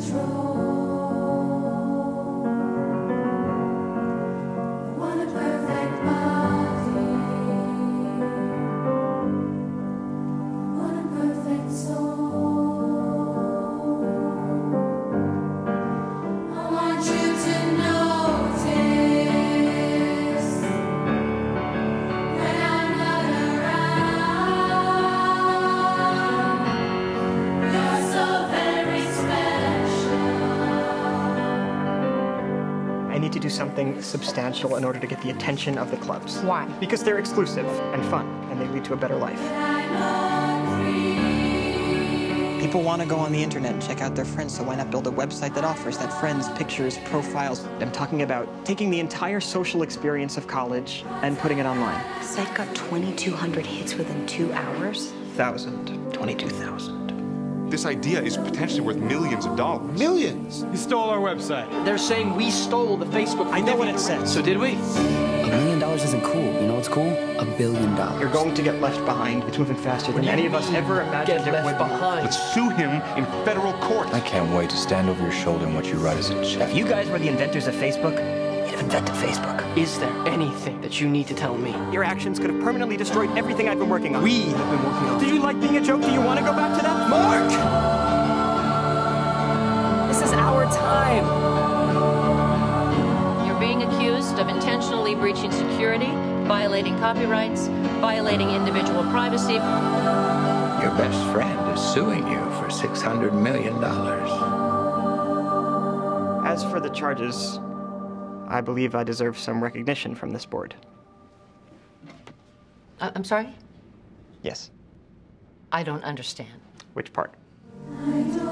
control. Something substantial in order to get the attention of the clubs. Why? Because they're exclusive and fun, and they lead to a better life. People want to go on the internet and check out their friends, so why not build a website that offers that friends, pictures, profiles? I'm talking about taking the entire social experience of college and putting it online. Site got 2,200 hits within two hours. Thousand, 22,000. This idea is potentially worth millions of dollars. Millions. You stole our website. They're saying we stole the Facebook. I know what it says. So did we? A million dollars isn't cool. You know what's cool? A billion dollars. You're going to get left behind. It's moving faster than any of us ever imagined Get it left would. behind. Let's sue him in federal court. I can't wait to stand over your shoulder and watch you write as a check. If you guys were the inventors of Facebook, you'd have invented Facebook. Is there anything that you need to tell me? Your actions could have permanently destroyed everything I've been working on. We have been working on. Did you like being a joke? Do you want to go back to that? Violating copyrights, violating individual privacy. Your best friend is suing you for $600 million. As for the charges, I believe I deserve some recognition from this board. Uh, I'm sorry? Yes. I don't understand. Which part? I